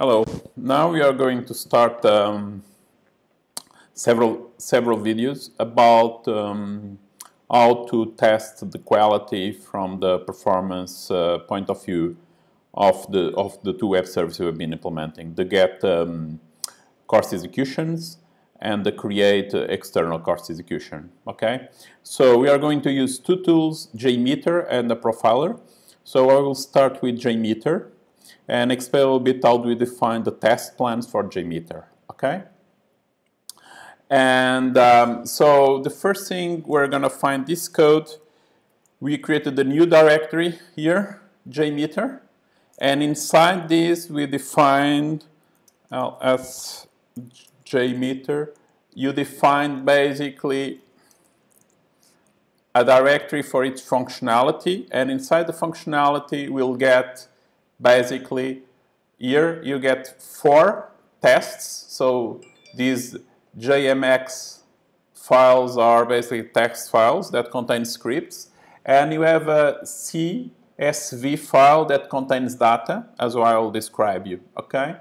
Hello. Now we are going to start um, several several videos about um, how to test the quality from the performance uh, point of view of the of the two web services we've been implementing: the get um, course executions and the create uh, external course execution. Okay, so we are going to use two tools: JMeter and the Profiler. So I will start with JMeter and a little bit how we define the test plans for JMeter, okay? And um, so the first thing we're gonna find this code, we created a new directory here, JMeter, and inside this we defined uh, as JMeter, you define basically a directory for its functionality, and inside the functionality we'll get basically here you get four tests. So these JMX files are basically text files that contain scripts. And you have a CSV file that contains data, as I will describe you, okay?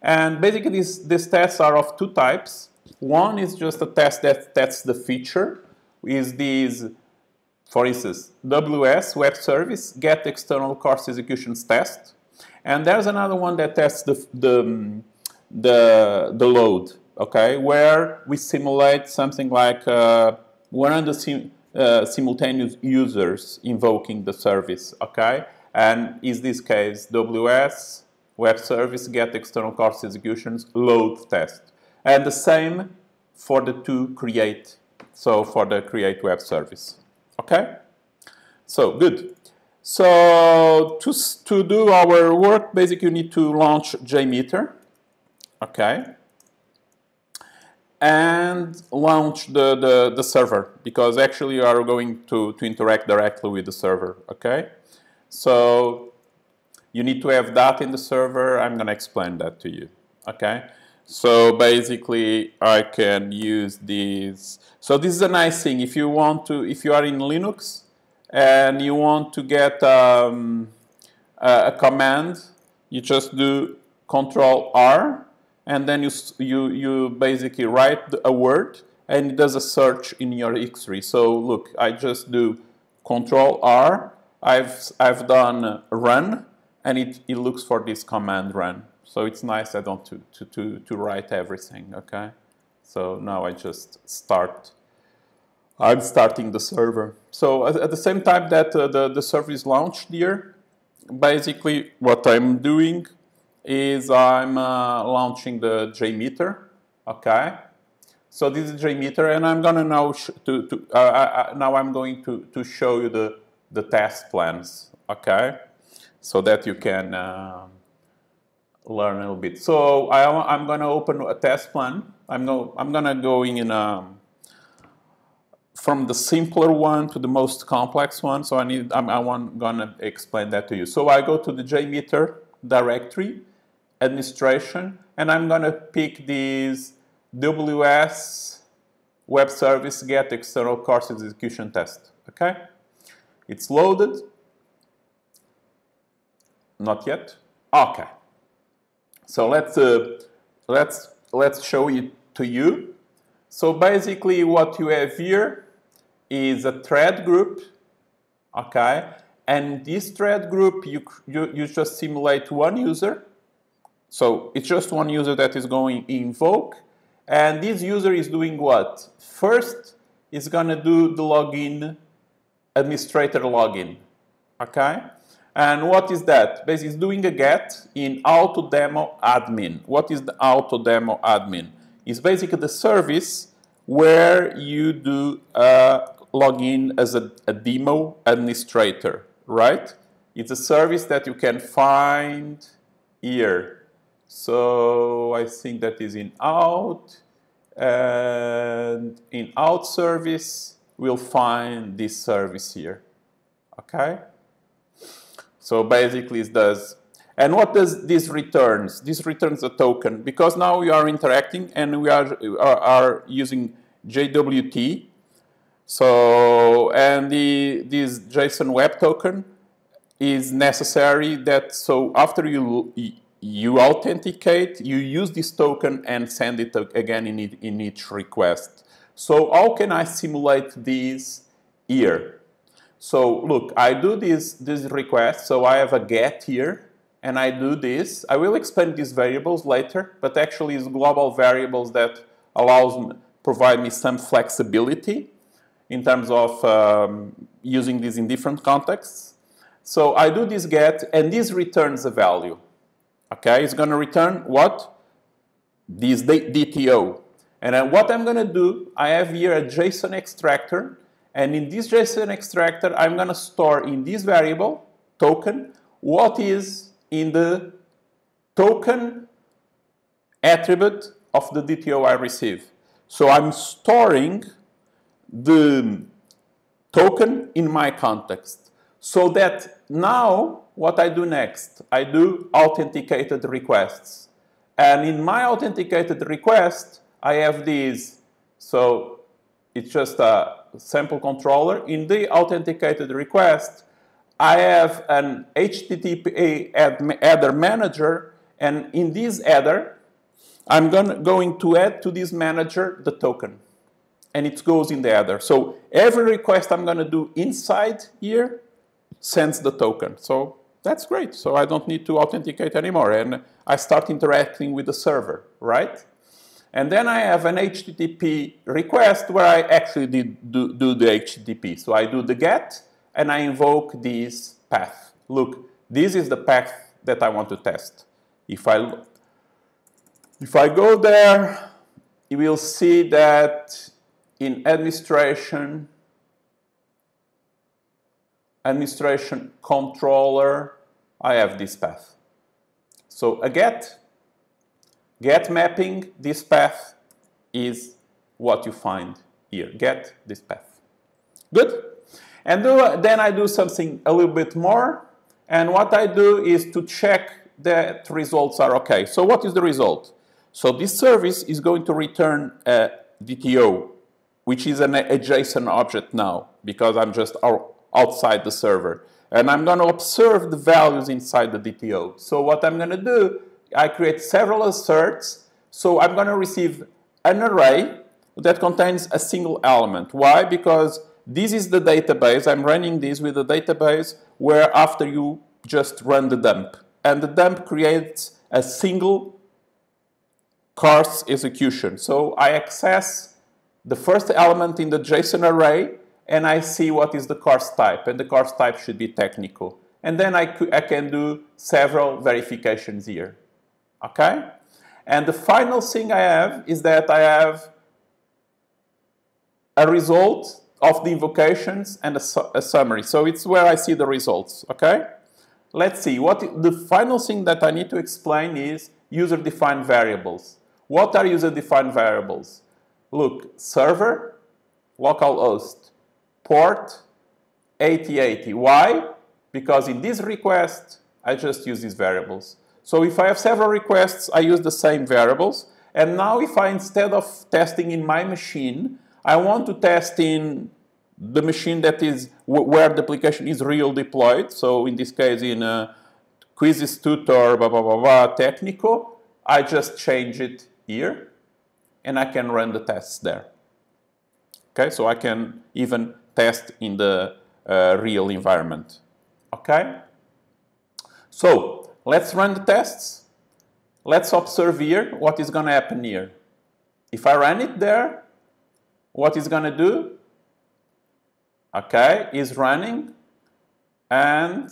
And basically these, these tests are of two types. One is just a test that tests the feature, is these for instance, WS, Web Service, get external course executions test. And there's another one that tests the, the, the, the load, okay, where we simulate something like uh, 100 sim, uh, simultaneous users invoking the service, okay? And in this case, WS, Web Service, get external course executions, load test. And the same for the two create, so for the create web service. Okay? So, good. So, to, to do our work, basically you need to launch JMeter. Okay? And launch the, the, the server, because actually you are going to, to interact directly with the server. Okay? So, you need to have that in the server. I'm going to explain that to you. Okay? So basically, I can use these. So this is a nice thing. If you want to, if you are in Linux and you want to get um, a, command, you just do Control R, and then you you you basically write a word, and it does a search in your X-ray. So look, I just do Control R. I've I've done run, and it it looks for this command run. So it's nice I don't to, to, to, to write everything, okay? So now I just start. I'm starting the server. So at, the same time that uh, the, the server is launched here, basically what I'm doing is I'm uh, launching the JMeter, okay? So this is JMeter, and I'm gonna now to, to uh, uh, now I'm going to to show you the the test plans, okay? So that you can um, learn a little bit. So I, going to open a test plan. I'm, no, I'm going to go in a, from the simpler one to the most complex one. So I need, I'm, I'm going to explain that to you. So I go to the JMeter directory, administration, and I'm going to pick these WS web service get external course execution test. Okay? It's loaded. Not yet. Okay. So let's, uh, let's, let's show it to you. So basically what you have here is a thread group, okay? And this thread group, you, you, you just simulate one user. So it's just one user that is going invoke. And this user is doing what? First, is going to do the login, administrator login, okay? And what is that? Basically, it's doing a get in auth demo admin. What is the auth demo admin? It's basically the service where you do a login as a, a demo administrator, right? It's a service that you can find here. So I think that is in auth. And in auth service, we'll find this service here. Okay? So basically it does. And what does this returns? This returns a token because now we are interacting and we are, are, are using JWT. So, and the, this JSON web token is necessary that, so after you, you authenticate, you use this token and send it again in, in each request. So how can I simulate this here? So look, I do this, this request, so I have a get here, and I do this. I will explain these variables later, but actually it's global variables that allows provide me some flexibility in terms of um, using these in different contexts. So I do this get, and this returns a value. Okay, it's going to return what? This DTO. And what I'm going to do, I have here a JSON extractor, and in this JSON extractor, I'm going to store in this variable, token, what is in the token attribute of the DTO I receive. So I'm storing the token in my context. So that now what I do next, I do authenticated requests. And in my authenticated request, I have these. So it's just a simple controller. In the authenticated request, I have an HTTP header manager. And in this header, I'm going to add to this manager the token and it goes in the header. So every request I'm going to do inside here sends the token. So that's great. So I don't need to authenticate anymore. And I start interacting with the server, right? And then I have an HTTP request where I actually did do, do the HTTP. So I do the get and I invoke this path. Look, this is the path that I want to test. If I, if I go there, you will see that in administration, administration controller, I have this path. So a get, get mapping, this path is what you find here. Get this path. Good? And then I do something a little bit more. And what I do is to check that results are okay. So what is the result? So this service is going to return a DTO which is an JSON object now because I'm just outside the server. And I'm going to observe the values inside the DTO. So what I'm going to do, I create several asserts. So I'm going to receive an array that contains a single element. Why? Because this is the database. I'm running this with a database where after you just run the dump. And the dump creates a single course execution. So I access the first element in the JSON array and I see what is the course type. And the course type should be technical. And then I, I can do several verifications here. Okay? And the final thing I have is that I have a result of the invocations and a, su a, summary. So it's where I see the results, okay? Let's see, what the final thing that I need to explain is user-defined variables. What are user-defined variables? Look, server, localhost, port, 8080. Why? Because in this request, I just use these variables. So if I have several requests, I use the same variables. And now if I, instead of testing in my machine, I want to test in the machine that is where the application is real deployed. So in this case, in uh, quizzes tutor, blah, blah, blah, blah, technical, I just change it here and I can run the tests there. Okay, so I can even test in the uh, real environment. Okay, so let's run the tests. Let's observe here what is going to happen here. If I run it there, what is going to do? Okay, is running and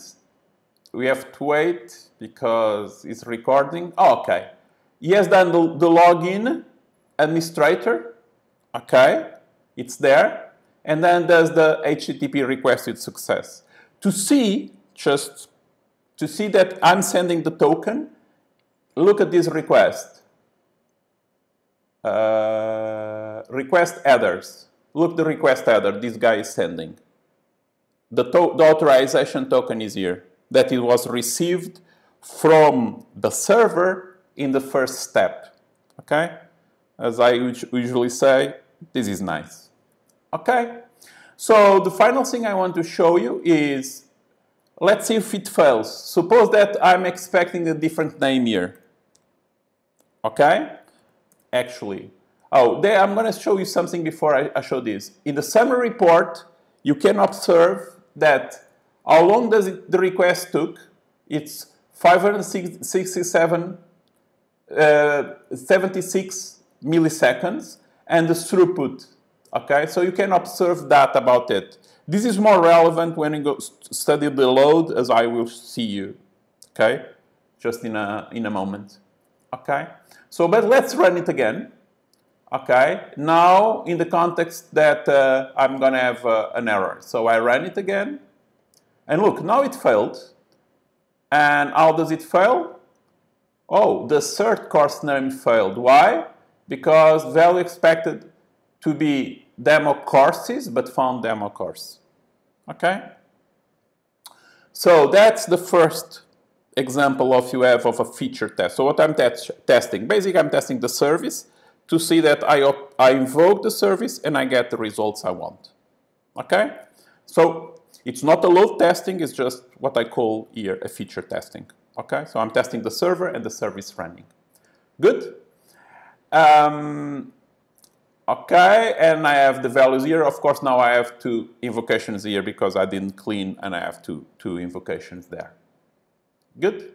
we have to wait because it's recording. Oh, okay, he has done the, the login administrator, okay, it's there, and then there's the HTTP request with success. To see, just to see that I'm sending the token, look at this request. Uh, request headers. Look the request header this guy is sending. The, the authorization token is here, that it was received from the server in the first step, okay? As I usually say, this is nice. Okay? So the final thing I want to show you is let's see if it fails. Suppose that I'm expecting a different name here. Okay? Actually. Oh, there, I'm going to show you something before I, I show this. In the summary report, you can observe that how long does it, the request took? It's 567, uh, 76 milliseconds, and the throughput. Okay, so you can observe that about it. This is more relevant when you go study the load, as I will see you. Okay, just in a in a moment. Okay, so but let's run it again. Okay, now in the context that uh, I'm gonna have uh, an error. So I run it again, and look, now it failed. And how does it fail? Oh, the third course name failed. Why? Because value expected to be demo courses, but found demo course. Okay? So that's the first example of you have of a feature test. So what I'm testing, basically I'm testing the service to see that I, I invoke the service and I get the results I want. Okay? So it's not a load testing, it's just what I call here a feature testing. Okay, so I'm testing the server and the service running. Good. Um, okay, and I have the values here. Of course, now I have two invocations here because I didn't clean and I have two, two invocations there. Good.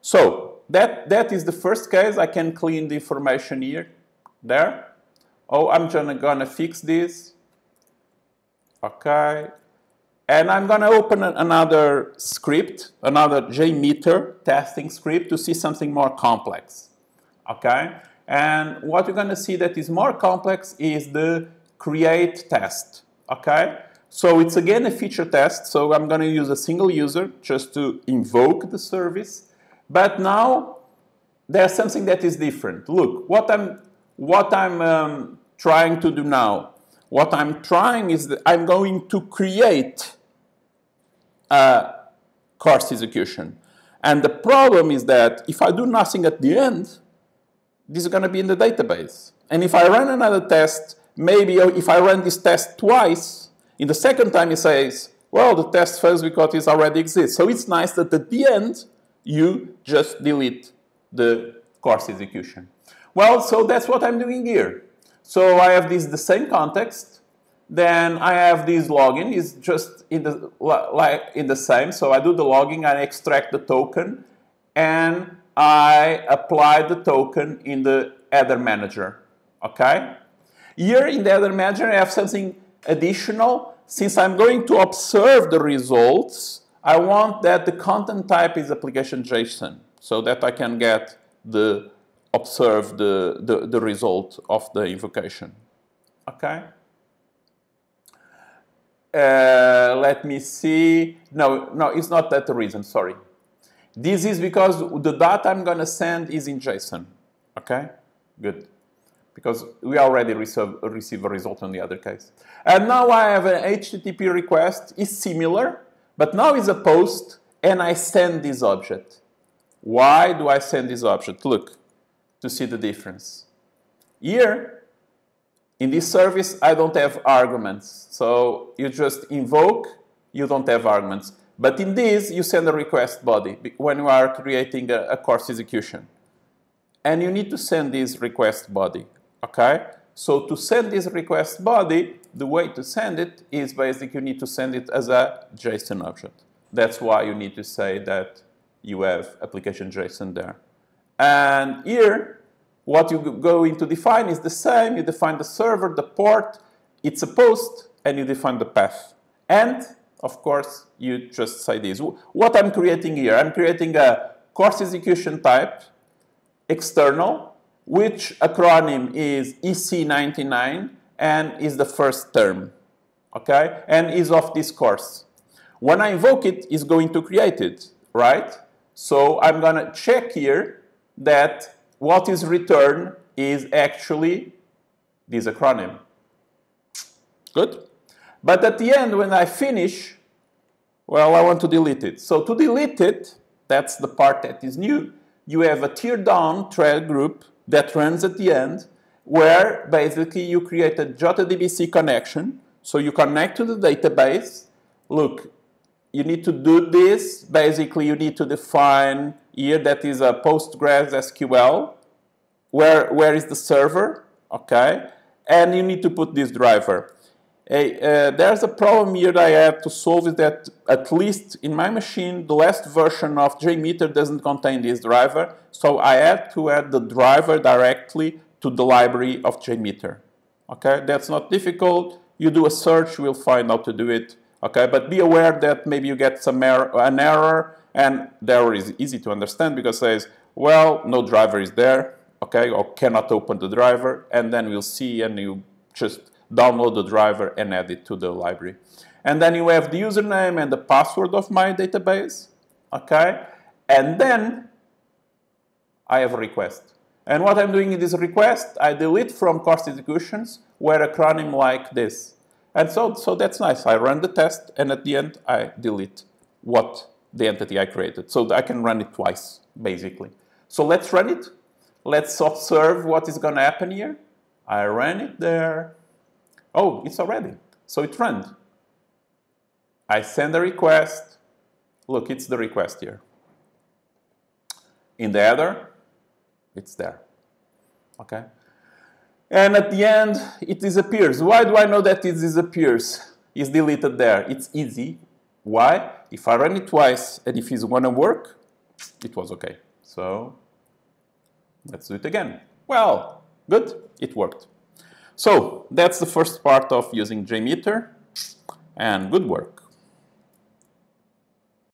So that, that is the first case. I can clean the information here, there. Oh, I'm gonna, gonna fix this. Okay, and I'm to open another script, another JMeter testing script to see something more complex. Okay? And what you're going to see that is more complex is the create test. Okay? So it's again a feature test. So I'm going to use a single user just to invoke the service. But now there's something that is different. Look, what I'm, what I'm um, trying to do now, what I'm trying is that I'm going to create a course execution. And the problem is that if I do nothing at the end, this is going to be in the database. And if I run another test, maybe if I run this test twice, in the second time it says, well, the test fails because it already exists. So it's nice that at the end, you just delete the course execution. Well, so that's what I'm doing here. So I have this the same context, then I have this login is just in the like in the same. So I do the logging, I extract the token, and I apply the token in the header manager. Okay. Here in the header manager, I have something additional. Since I'm going to observe the results, I want that the content type is application JSON, so that I can get the observe the, the, the result of the invocation. Okay. Uh, let me see. No, no, it's not that the reason, sorry. This is because the data I'm going to send is in JSON. Okay, good. Because we already receive, receive a result on the other case. And now I have an HTTP request, is similar, but now it's a post, and I send this object. Why do I send this object? Look, to see the difference. Here, in this service, I don't have arguments. So you just invoke, you don't have arguments. But in this, you send a request body when you are creating a, a course execution. And you need to send this request body, okay? So to send this request body, the way to send it is basically you need to send it as a JSON object. That's why you need to say that you have application JSON there. And here, what you're going to define is the same. You define the server, the port, it's a post, and you define the path. And, of course, you just say this. What I'm creating here, I'm creating a course execution type, external, which acronym is EC99 and is the first term, okay? And is of this course. When I invoke it, it's going to create it, right? So I'm gonna check here that what is returned is actually this acronym. Good? But at the end, when I finish, well, I want to delete it. So to delete it, that's the part that is new. You have a tear down thread group that runs at the end where basically you create a JDBC connection. So you connect to the database. Look, you need to do this. Basically, you need to define here that is a Postgres SQL. Where, where is the server? Okay. And you need to put this driver. Uh, there's a problem here that I have to solve is that at least in my machine, the last version of JMeter doesn't contain this driver. So I had to add the driver directly to the library of JMeter. Okay, that's not difficult. You do a search, we'll find how to do it. Okay, but be aware that maybe you get some error, an error, and the error is easy to understand because it says, well, no driver is there, okay, or cannot open the driver, and then we'll see, and you just download the driver and add it to the library. And then you have the username and the password of my database, okay, and then I have a request. And what I'm doing in this request, I delete from course executions where acronym like this. And so, so that's nice. I run the test, and at the end, I delete what the entity I created. So I can run it twice, basically. So let's run it. Let's observe what is going to happen here. I ran it there. Oh, it's already. So it ran. I send a request. Look, it's the request here. In the header, it's there. Okay? And at the end, it disappears. Why do I know that it disappears? It's deleted there. It's easy. Why? If I run it twice and if it's going to work, it was okay. So let's do it again. Well, good. It worked. So that's the first part of using JMeter and good work.